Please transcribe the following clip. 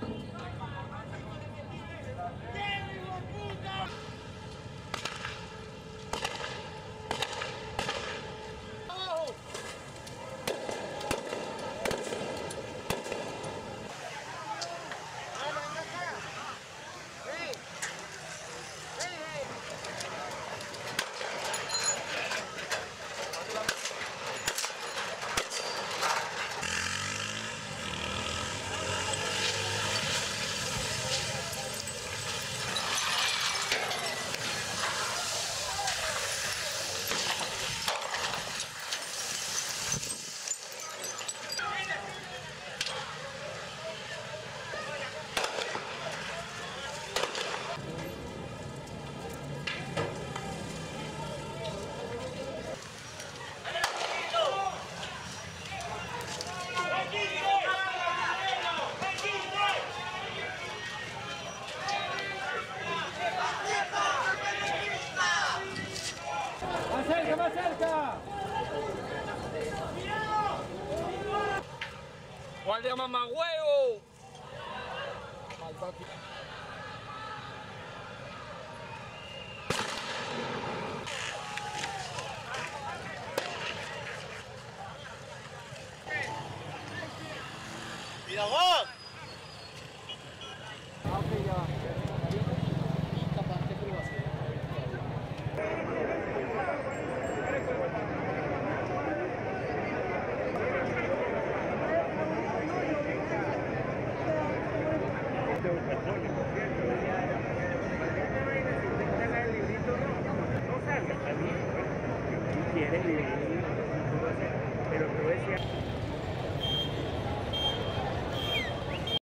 감사합니다. ¡Venga, mamá huevo! Beleza.